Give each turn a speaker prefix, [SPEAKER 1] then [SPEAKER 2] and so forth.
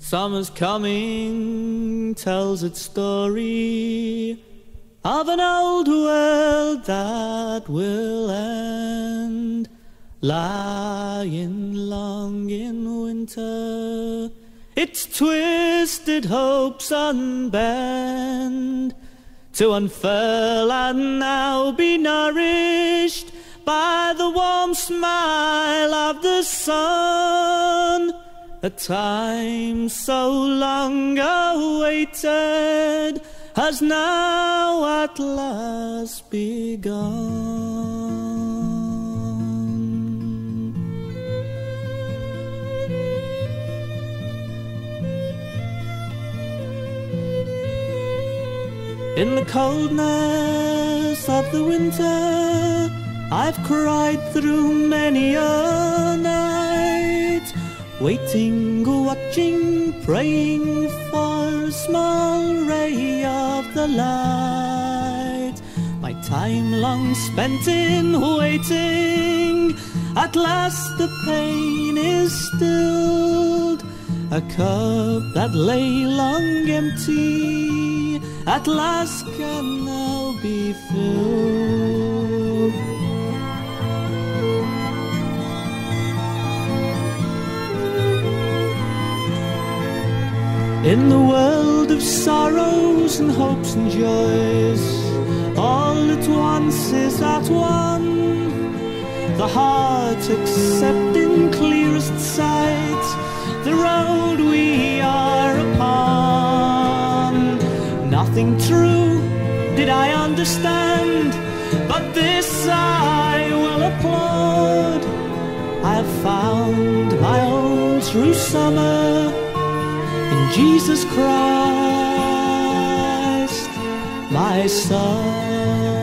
[SPEAKER 1] Summer's coming tells its story of an old world that will end, lying long in winter, its twisted hopes unbend, to unfurl and now be nourished by the warm smile of the sun. A time so long awaited has now at last begun. In the coldness of the winter, I've cried through many a night, waiting, watching, praying for a small ray of the light. My time long spent in waiting, at last the pain is stilled. A cup that lay long empty, at last can now be filled. In the world of sorrows and hopes and joys, all at once is at one. The heart accepting clearest sight the road we are upon. Nothing true did I understand, but this I will applaud. I have found my own true summer in Jesus Christ, my son.